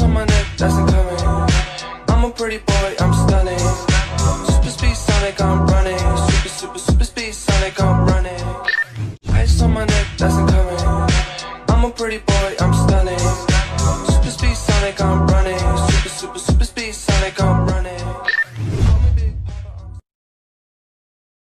Ice on my neck, Jackson coming. I'm a pretty boy, I'm stunning. Super speed Sonic, I'm running. Super, super, super speed Sonic, I'm running. Ice on my neck, Jackson coming. I'm a pretty boy, I'm stunning. Super speed Sonic, I'm running.